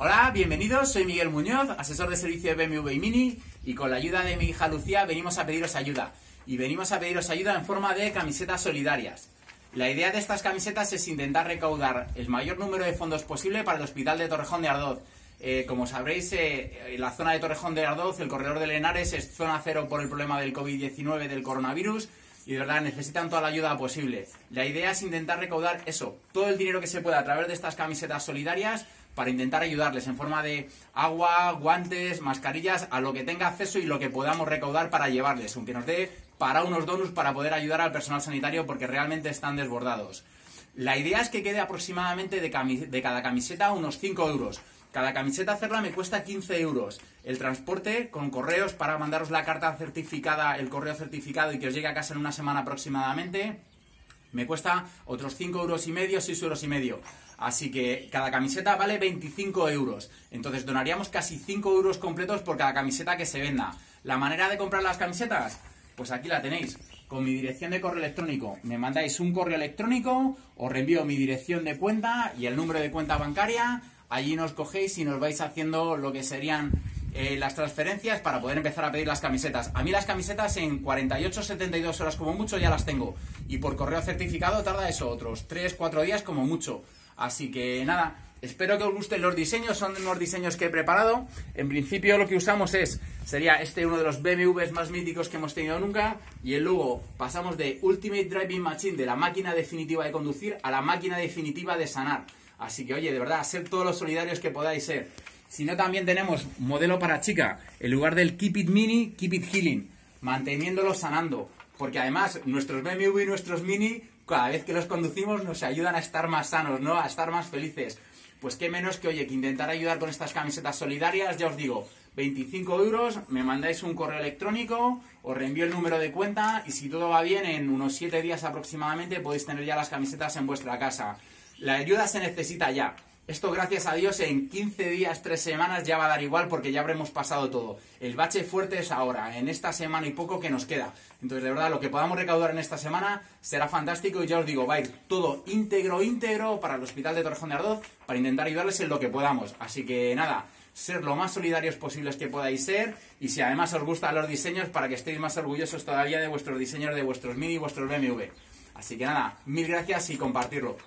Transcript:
Hola, bienvenidos, soy Miguel Muñoz, asesor de servicio de BMW y Mini y con la ayuda de mi hija Lucía venimos a pediros ayuda. Y venimos a pediros ayuda en forma de camisetas solidarias. La idea de estas camisetas es intentar recaudar el mayor número de fondos posible para el Hospital de Torrejón de Ardoz. Eh, como sabréis, eh, la zona de Torrejón de Ardoz, el corredor de Lenares es zona cero por el problema del COVID-19, del coronavirus, y de verdad necesitan toda la ayuda posible. La idea es intentar recaudar eso, todo el dinero que se pueda a través de estas camisetas solidarias para intentar ayudarles en forma de agua, guantes, mascarillas, a lo que tenga acceso y lo que podamos recaudar para llevarles, aunque nos dé para unos donos para poder ayudar al personal sanitario porque realmente están desbordados. La idea es que quede aproximadamente de, de cada camiseta unos 5 euros. Cada camiseta hacerla me cuesta 15 euros. El transporte con correos para mandaros la carta certificada, el correo certificado y que os llegue a casa en una semana aproximadamente, me cuesta otros 5 euros y medio, 6 euros y medio. Así que cada camiseta vale 25 euros. Entonces donaríamos casi 5 euros completos por cada camiseta que se venda. ¿La manera de comprar las camisetas? Pues aquí la tenéis. Con mi dirección de correo electrónico. Me mandáis un correo electrónico, os reenvío mi dirección de cuenta y el número de cuenta bancaria allí nos cogéis y nos vais haciendo lo que serían eh, las transferencias para poder empezar a pedir las camisetas. A mí las camisetas en 48, 72 horas como mucho ya las tengo. Y por correo certificado tarda eso, otros 3, 4 días como mucho. Así que nada, espero que os gusten los diseños, son unos diseños que he preparado. En principio lo que usamos es, sería este uno de los BMWs más míticos que hemos tenido nunca. Y luego pasamos de Ultimate Driving Machine, de la máquina definitiva de conducir, a la máquina definitiva de sanar. Así que, oye, de verdad, ser todos los solidarios que podáis ser. Si no, también tenemos modelo para chica. En lugar del Keep It Mini, Keep It Healing. Manteniéndolo sanando. Porque además, nuestros BMW y nuestros Mini, cada vez que los conducimos, nos ayudan a estar más sanos, ¿no? A estar más felices. Pues qué menos que, oye, que intentar ayudar con estas camisetas solidarias, ya os digo, 25 euros, me mandáis un correo electrónico, os reenvío el número de cuenta y si todo va bien, en unos 7 días aproximadamente podéis tener ya las camisetas en vuestra casa. La ayuda se necesita ya. Esto, gracias a Dios, en 15 días, 3 semanas ya va a dar igual porque ya habremos pasado todo. El bache fuerte es ahora, en esta semana y poco que nos queda. Entonces, de verdad, lo que podamos recaudar en esta semana será fantástico y ya os digo, va a ir todo íntegro, íntegro para el Hospital de Torrejón de Ardoz para intentar ayudarles en lo que podamos. Así que nada, ser lo más solidarios posibles que podáis ser y si además os gustan los diseños para que estéis más orgullosos todavía de vuestros diseños, de vuestros mini y vuestros BMW. Así que nada, mil gracias y compartirlo.